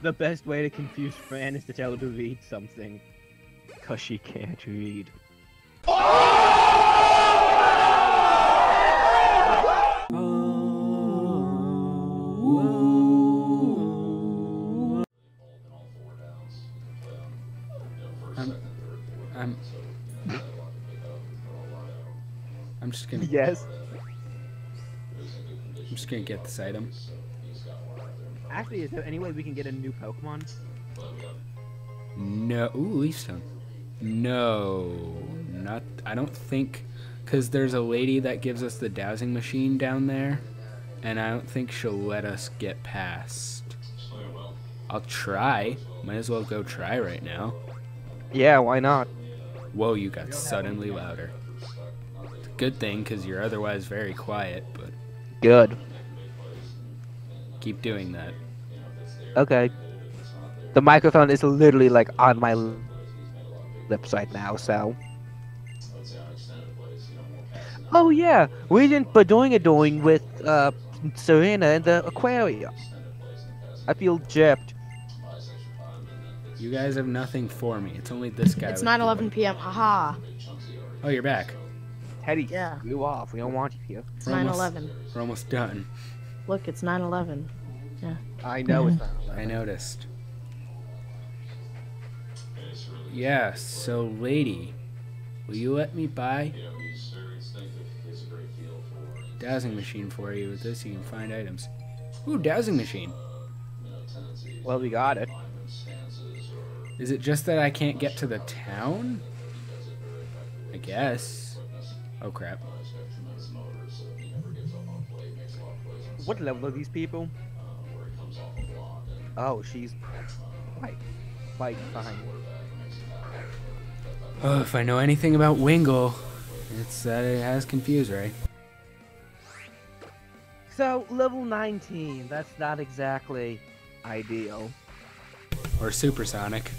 The best way to confuse Fran is to tell her to read something. Cause she can't read. I'm, I'm, I'm just gonna, Yes. I'm just gonna get this item. Actually, is there any way we can get a new Pokemon? No, ooh, leaf stone. No, not. I don't think, cause there's a lady that gives us the dowsing machine down there, and I don't think she'll let us get past. I'll try. Might as well go try right now. Yeah, why not? Whoa, you got suddenly louder. It's a good thing, cause you're otherwise very quiet. But Good. keep doing that. Okay. The microphone is literally like on my l- lips right now, so. Oh yeah, we didn't doing a doing with uh Serena in the aquarium. I feel gypped. You guys have nothing for me. It's only this guy. It's with 9 the- 11 p.m. Haha. Oh, you're back. Teddy, Yeah. you off. We don't want you here. It's We're 9 almost- 11. We're almost done. Look, it's 9 11. I know it's not. I noticed. Yeah, so lady, will you let me buy a dowsing machine for you? With this you can find items. Ooh, dowsing machine. Well, we got it. Is it just that I can't get to the town? I guess. Oh crap. What level are these people? Oh, she's quite, quite fine. Oh, if I know anything about Wingull, it's that it has confused, right? So, level 19, that's not exactly ideal. Or supersonic.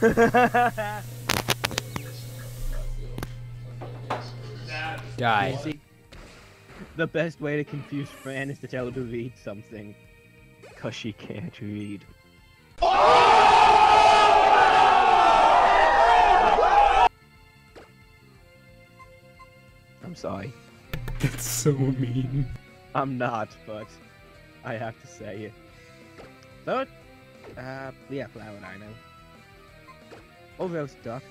Die. See, the best way to confuse Fran is to tell her to read something. Cause she can't read. I'm sorry. That's so mean. I'm not, but I have to say it. Third, uh, yeah, flower I know. Oh, those duck.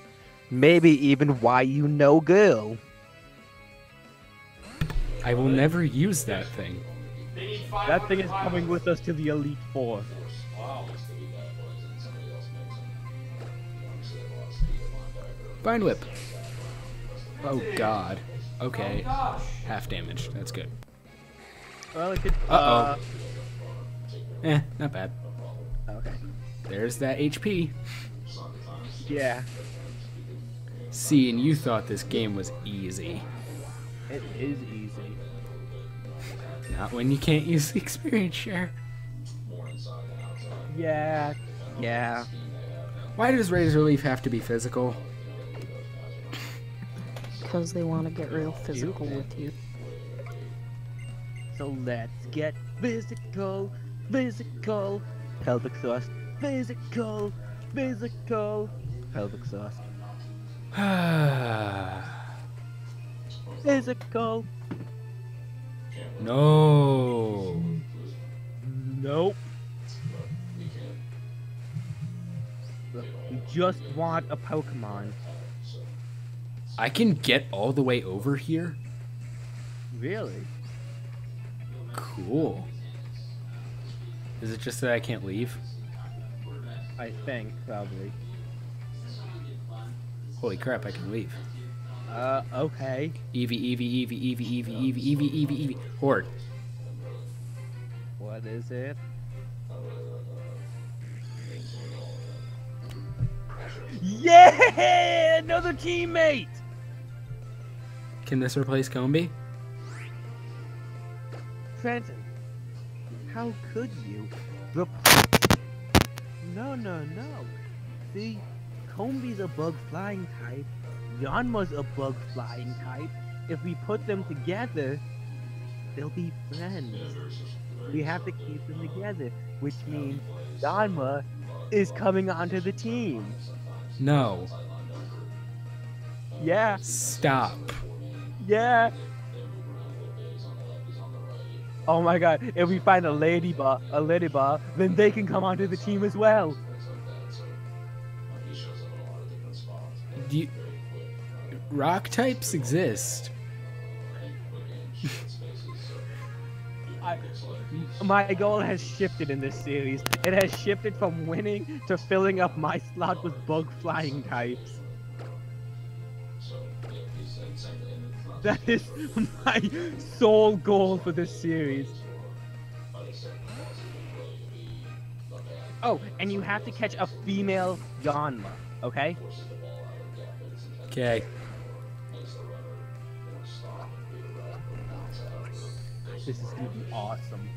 Maybe even why you know girl. I will never use that thing. That thing is coming with us to the Elite Four. Vine Whip. Oh god. Okay. Half damage. That's good. Well, it could. Uh-oh. Eh, not bad. uh, okay. There's that HP. Yeah, See, and you thought this game was easy. it is easy. Not when you can't use the experience share. Yeah, yeah. Why does Razor Leaf have to be physical? Because they want to get real physical Stupid. with you. So let's get physical, physical. Pelvic thrust, physical, physical. Pelvic thrust, physical. No. Nope. We just want a Pokemon. I can get all the way over here? Really? Cool. Is it just that I can't leave? I think, probably. Holy crap, I can leave. Uh, okay. Eevee, Eevee, Eevee, Eevee, Eevee, Eevee, Eevee, Eevee, Eevee. Horde. What is it? Yeah! Another teammate! Can this replace Combee? Trenton, how could you? No, no, no. See, Combee's a bug flying type. Yanma's a bug flying type. If we put them together, they'll be friends. We have to keep them together, which means Yanma is coming onto the team. No. Yeah, Stop. yeah. Oh my god, if we find a ladybug, a ladybug, then they can come onto the team as well. Do you... Rock types exist. I, my goal has shifted in this series. It has shifted from winning to filling up my slot with bug flying types. That is my sole goal for this series. Oh, and you have to catch a female Yanma, okay? Okay. This is gonna be awesome.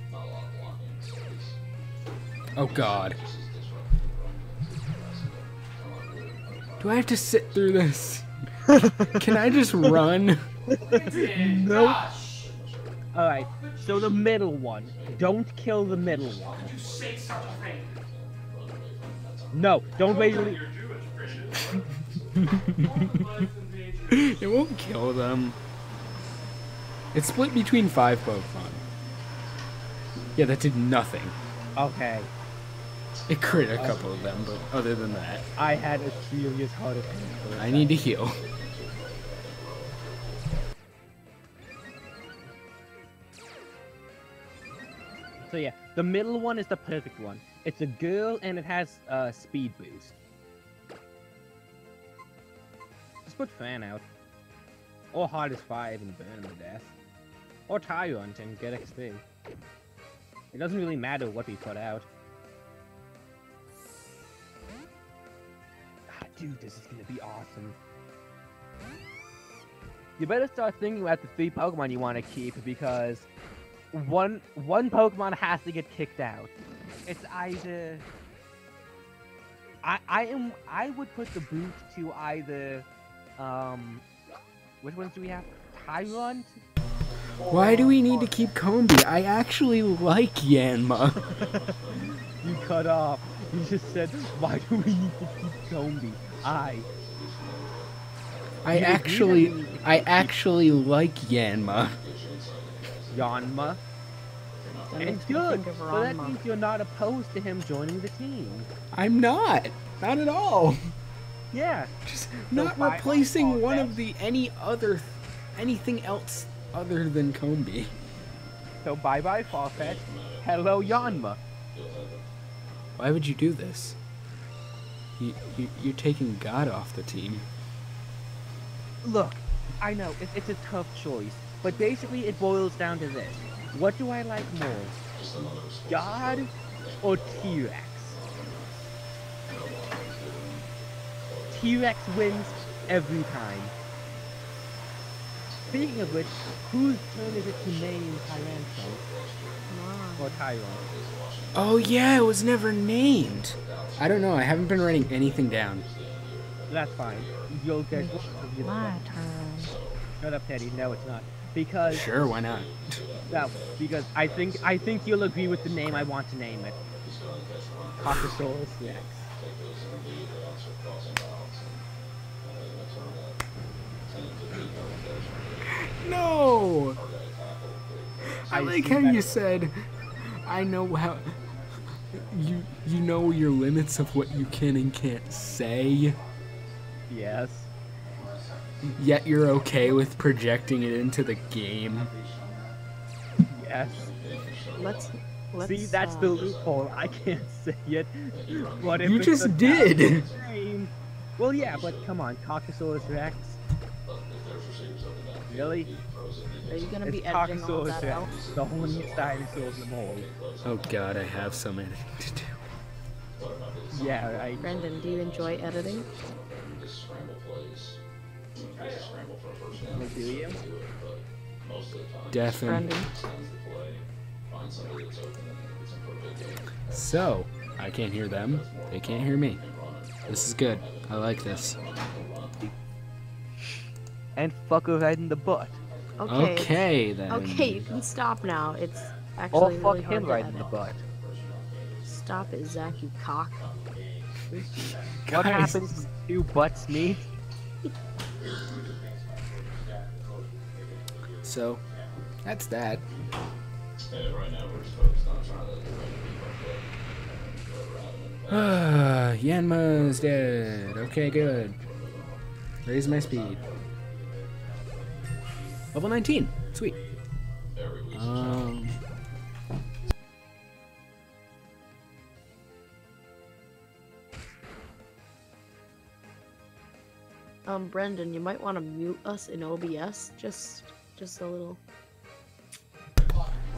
Oh god. Do I have to sit through this? Can I just run? Nope. Alright, so the middle one. Don't kill the middle one. No, don't wait till it won't kill them. It's split between five Pokemon. Yeah, that did nothing. Okay, It crit a couple of them, but other than that, I had a serious heart attack. I need to heal. So yeah, the middle one is the perfect one. It's a girl and it has uh, speed boost. Just put fan out. Or hardest five and burn him to death. Or Tyrunt and get XP. It doesn't really matter what we put out. Ah, dude, this is gonna be awesome. You better start thinking about the three Pokemon you want to keep because one one Pokemon has to get kicked out. It's either I I am I would put the boot to either um which ones do we have? Tyrunt? Why do we need to keep Combee? I actually like Yanma. You cut off. You just said why do we need to keep Combee? I I You- you actually, don't need to I actually like Yanma. Yanma. That And good. think So that means you're not opposed to him joining the team. I'm not. Not at all. Yeah. Just So not replacing one of the any other, anything else other than Combee. So bye bye Farfetch. Hello Yanma. Why would you do this? You, you, you're taking God off the team. Look, I know it, it's a tough choice, but basically it boils down to this: What do I like more, God or T-Rex? T-Rex wins every time. Speaking of which, whose turn is it to name Tyranto Come or on. Tyrunt? Oh yeah, it was never named. I don't know. I haven't been writing anything down. That's fine. You'll get. you'll My that. turn. Shut up, Teddy. No, it's not. Because Sure, why not? No, because I think I think you'll agree with the name I want to name it. Cocosaurus Rex. No. I, I like how you said, "I know how." You you know your limits of what you can and can't say, Yes. yet you're okay with projecting it into the game. Yes. Let's. Let's. See, that's uh, the loophole. I can't say it. What if You just did. Well, yeah, but come on, Cocosaurus Rex. Really? Are you gonna It's be editing all Cocosaurus that out? The horniest dinosaur of them all. Oh God, I have so many to do. Yeah, right. Brendan, do you enjoy editing? Well, do you? Definitely. Brendan. So, I can't hear them. They can't hear me. This is good. I like this. And fuck her right in the butt. Okay. Okay, then. Okay, you can stop now. It's Or actually fuck really hard him to right in the butt. Stop. stop it, Zach, you cock. What Guys, happens when two butts meet? So, that's that. Ah, Yanma's dead. Okay, good. Raise my speed. Level 19. Sweet. Um, Um, Brendan, you might want to mute us in OBS. Just, just a little.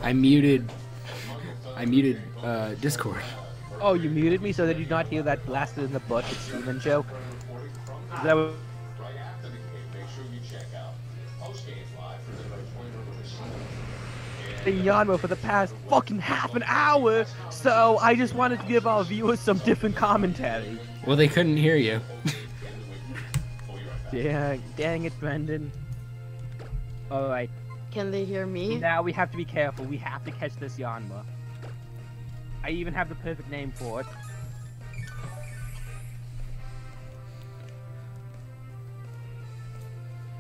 I muted. I muted uh, Discord. Oh, you muted me so that you not hear that blasted in the butt with Steven joke? Is that what... Been Yanma for the past fucking half an hour, so I just wanted to give our viewers some different commentary. Well, they couldn't hear you. Yeah, dang it, Brendan. Alright, Can they hear me? now we have to be careful. We have to catch this Yanma. I even have the perfect name for it.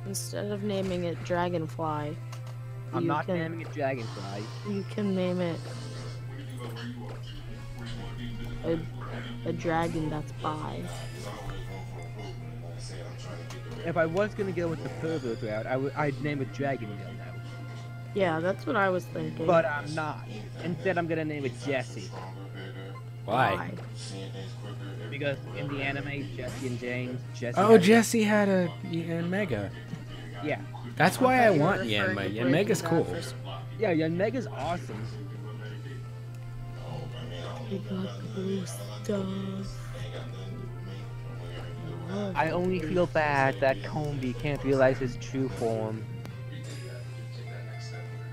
Instead of naming it Dragonfly, I'm you not can, naming it Dragonfly. You can name it a, a dragon that's bi. If I was gonna go with the pervert route, I would I'd name it Dragon Girl now. Yeah, that's what I was thinking. But I'm not. Instead, I'm gonna name it Jesse. Why? because in the anime, Jesse and James, Jessie. Oh, had- Jesse had a mega Yeah, That's why I thought want referring Yanma. to Breaking Yanmega's cool. for s- yeah, yeah. Mega's awesome. We got blue stuff. I only feel bad that Combee can't realize his true form.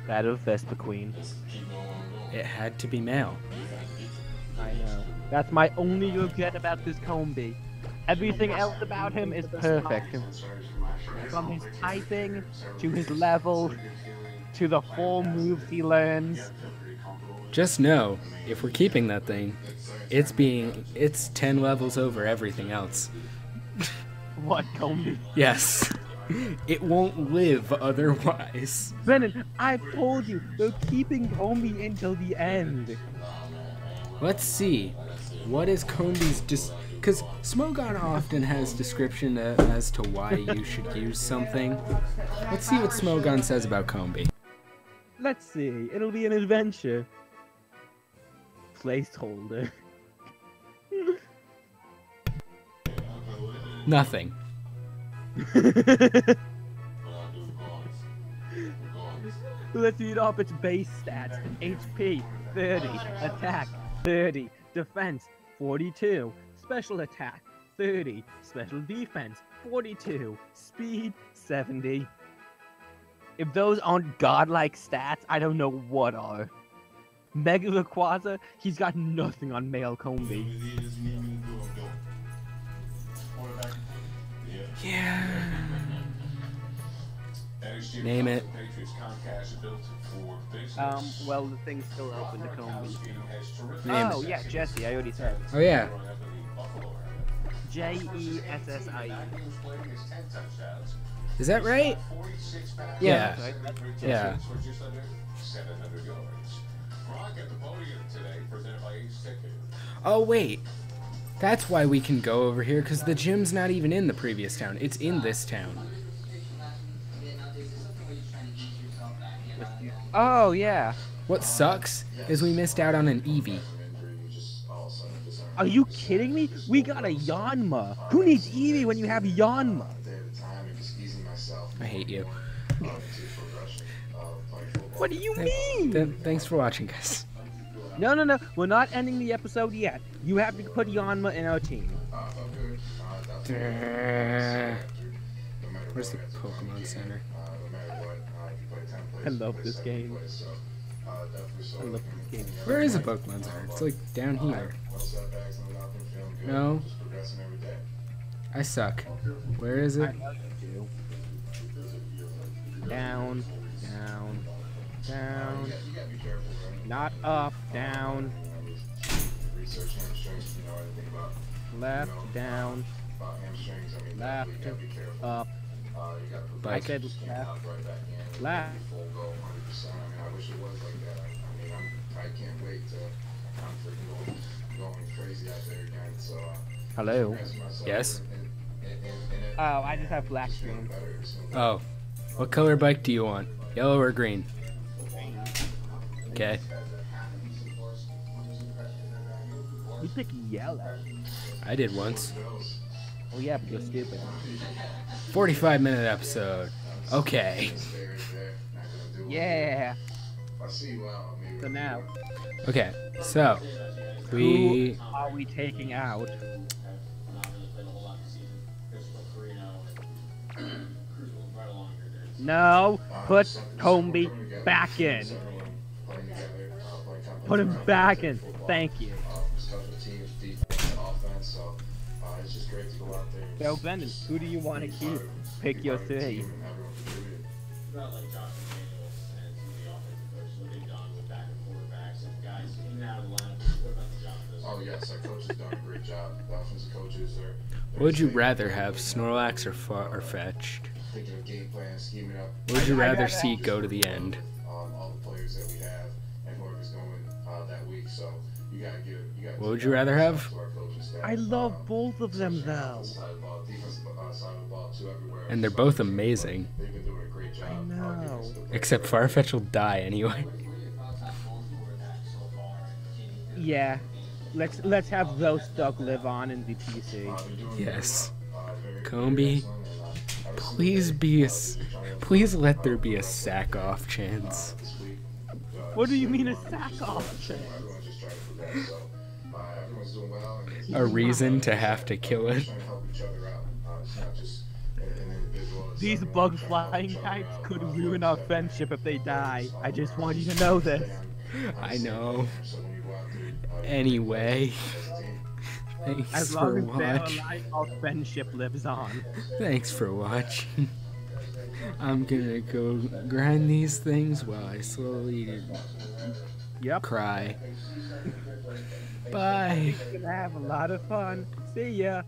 That of Vespiquen. It had to be male. I know. That's my only regret about this Combee. Everything else about him is perfect. From his typing, to his level, to the four moves he learns. Just know, if we're keeping that thing, it's being it's ten levels over everything else. What, Combee? Yes. It won't live otherwise. Brennan, I've told you, they're keeping Combee until the end. Let's see. What is Combee's just because Smogon often has description as to why you should use something. Let's see what Smogon says about Combee. Let's see, it'll be an adventure. Placeholder. Nothing. Let's read off its base stats. HP 30, attack 30, defense 42, special attack 30, special defense 42, speed 70. If those aren't godlike stats, I don't know what are. Mega Rayquaza, he's got nothing on male Combee. Yeah. Name it. Um, well, the thing's still open to Combee. Name oh, yeah, Jesse, I already said. Oh yeah. J E S S I E. Is that right? Yeah. that's right. Yeah. Oh wait. That's why we can go over here because the gym's not even in the previous town. It's in this town. Oh, yeah. What sucks is we missed out on an Eevee. Are you kidding me? We got a Yanma. Who needs Eevee when you have Yanma? I hate you. What do you Th- mean? th- thanks for watching, guys. No, no, no. We're not ending the episode yet. You have to put Yanma in our team. Where's the Pokemon Center? I love this game. Where is the Pokemon Center? It's like down here. No. I suck. Where is it? Down, down, down. Not up, down. Left, down, left, up. Uh, you gotta put I Bike. said can't right back in and left. be full go 100%. I mean, I wish it was like that. I, I mean, I'm, I can't wait to, I'm freaking going, going crazy out there again. So, uh, Hello. as myself Yes? and- and- and- and it- Oh, I just have black just screen. better, just Oh, what color bike do you want? Yellow or green? Okay, You pick yellow. I did once. Oh yeah, but you're stupid. 45 minute episode. Okay. stay right there. Not gonna do it. Yeah. I see you. So now, Okay, so we who are we taking out? No, put Combee back in. Put him back in. Thank you. Go out So just- Brendan, who do you want to keep? Pick your part of the three. team and everyone contributed. About like Josh McDaniels and some of the offensive coaches, what they've done with backup quarterbacks and guys in and out of the lineup. What about the job does? Oh yes, our coaches done a great job. The offensive coaches are. what would you rather have, Snorlax or fa- or fetched? Thinking of game plan, scheming up. What would you rather rather see have- go to the end? Um, all the players that we have and whoever's going uh, that week. So you gotta give. You gotta. What would you rather have? to our coaching staff. I love Um, both of them though. Side of the ball, defensive uh, side of the ball too, everywhere. And they're both amazing. They've been doing a great job. I know. giving us the Except Farfetch will die anyway. What are your thoughts on both quarterbacks so far? and any- Yeah. Let's let's have those stuck live on in the PC. Uh, they're doing Yes. very- Combee, excellent, and, uh, ever since Please be a s- they've been trying to- please let there be a sack off chance. this week. What do you mean a sack off chance? Everyone's just trying to progress. So uh, everyone's doing well. And A reason to have to kill it. trying to help each other out. Uh, it's not just an, an individual. It's These bug trying flying types could Uh, ruin our friendship if they die. I just want you to know this. I know. So when you go out there, uh, Anyway, as a team, thanks As for long as they're watching. alive, our friendship lives on. Thanks for watching. I'm gonna go grind these things while I slowly Yep. cry. Bye. Have a lot of fun. See ya.